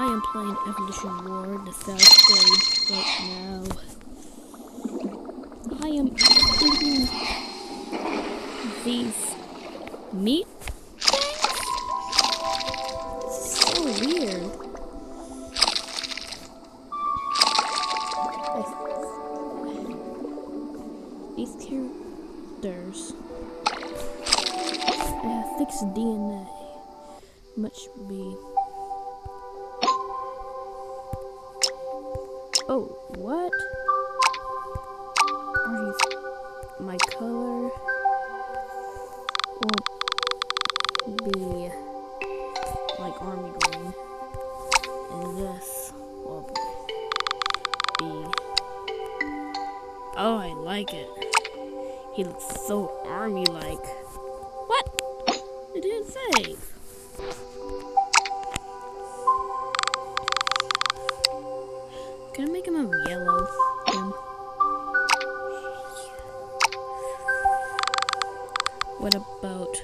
I am playing Evolution War, the South Stage, right now. I am eating these meat things? So weird. These characters they have fixed DNA. Much be. Oh, what? Are these my color will be like army green, and this will be. Oh, I like it. He looks so army-like. What? It didn't say. I make him a yellow? Him? What about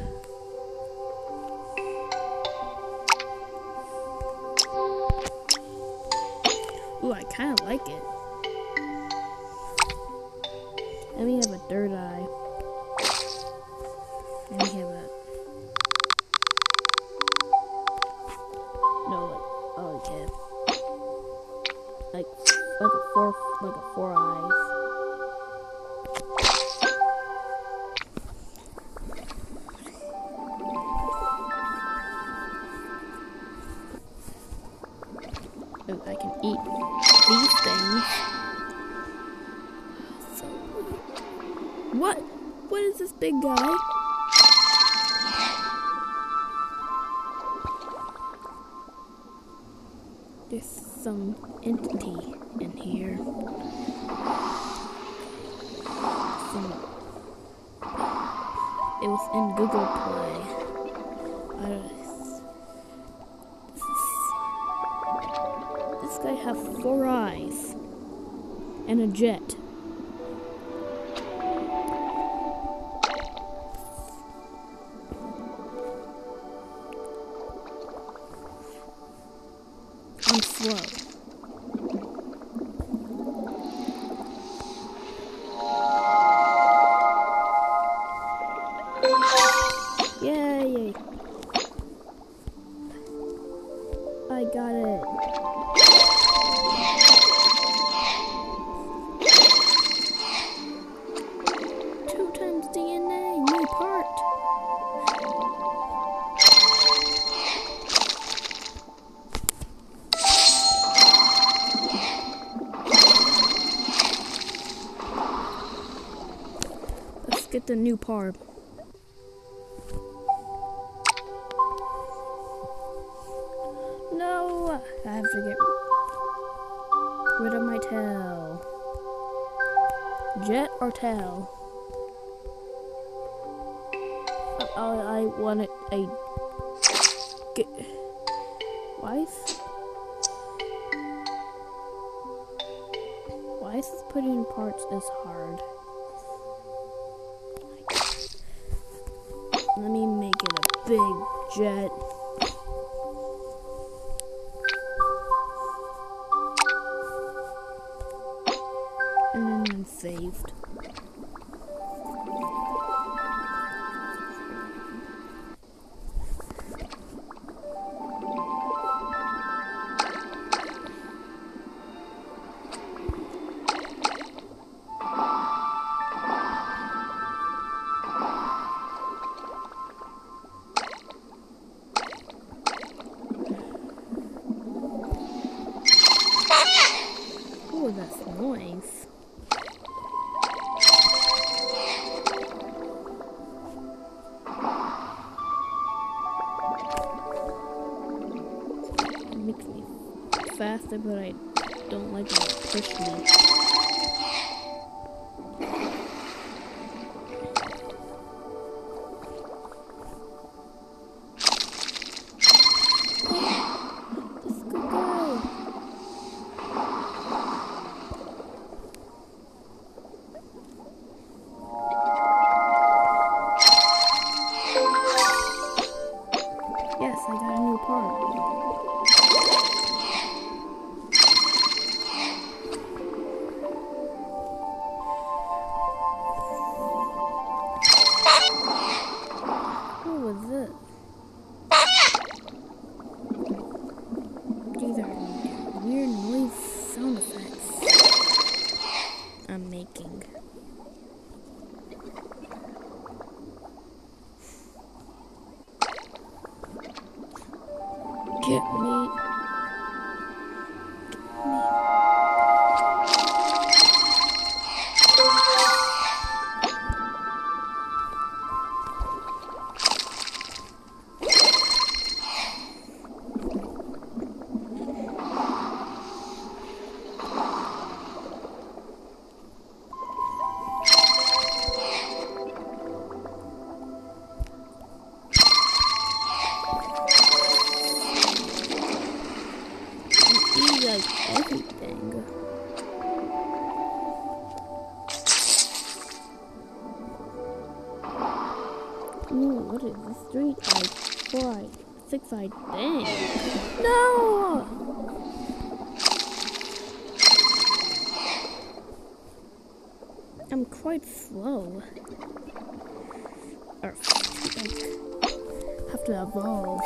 Ooh, I kinda like it. Let me have a third eye. Four like four eyes. Oh, I can eat these things. What? What is this big guy? There's some entity in here. Some. It was in Google Play. Uh, I, this guy have four eyes and a jet. I got it. Two times DNA, new part. Let's get the new part. Jet or tail? Oh, I, I wanted a. Get, why is. Putting parts this hard? Let me make it a big jet. Saved. Faster, but I don't like it push me. get me stick fight. Dang. No! I'm quite slow. Or, have to evolve.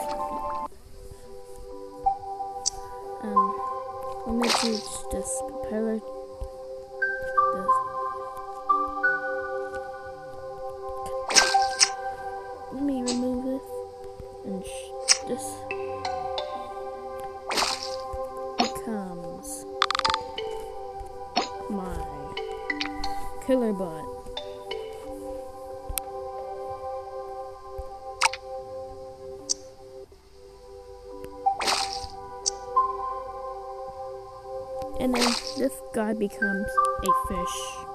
Um, let me teach this propeller my killer bot. And then this guy becomes a fish.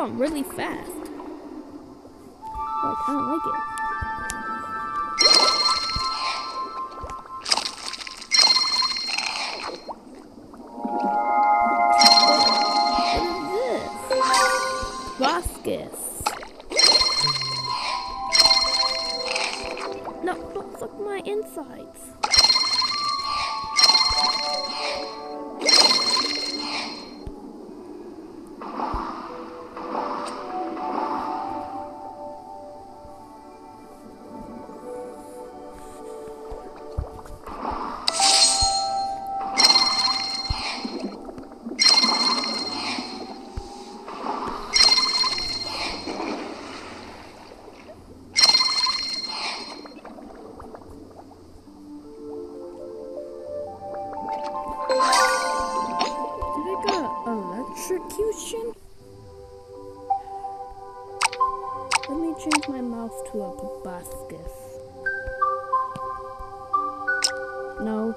going really fast. I kind of like it. change my mouth to a proboscis. No,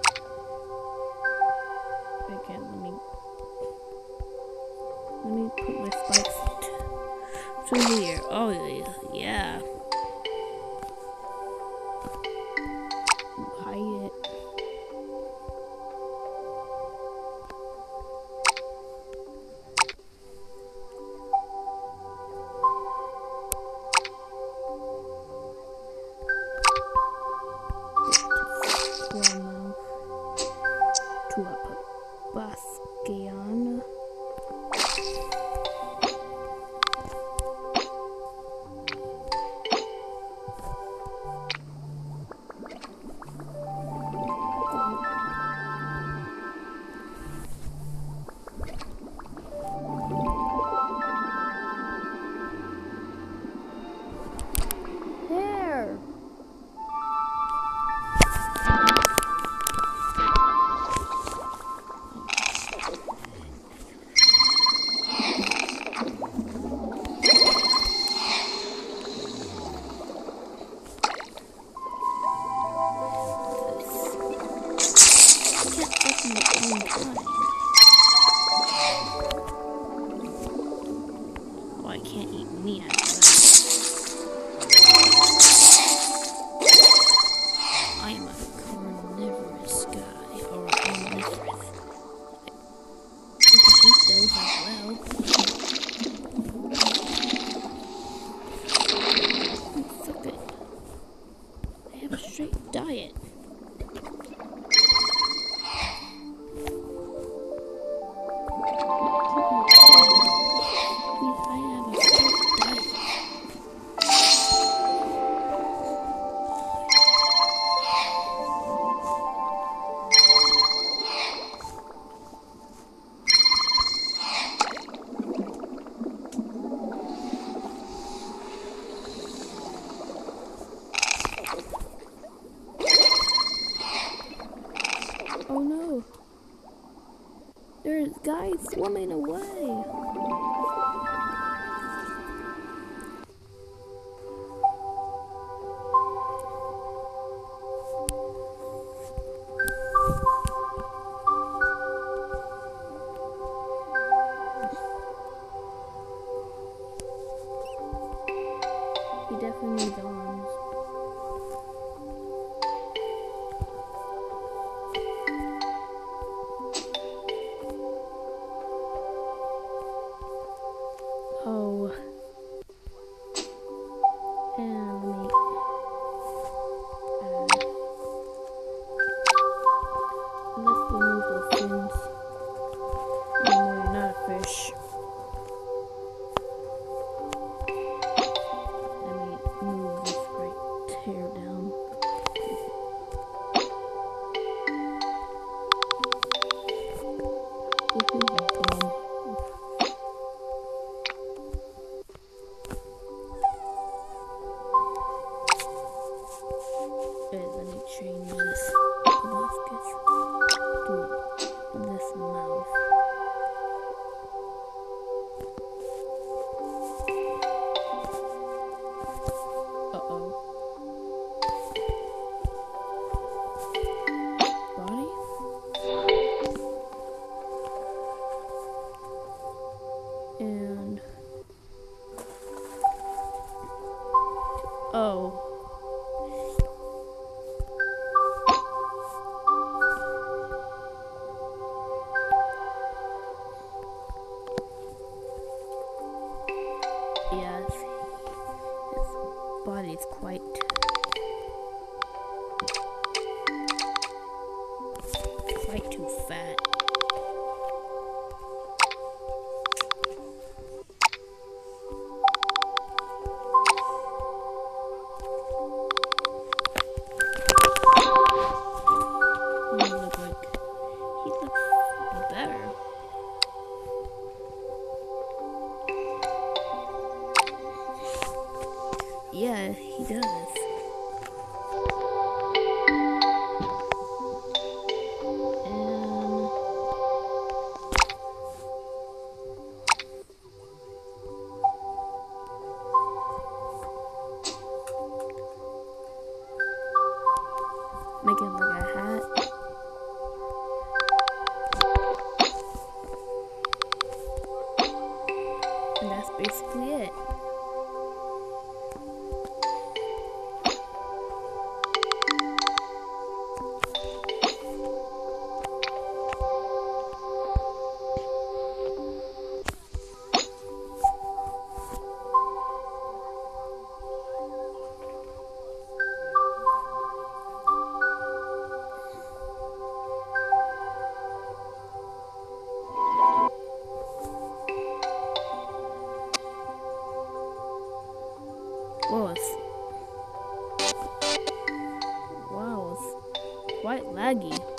And And. Oh. It's, wow, it's quite laggy.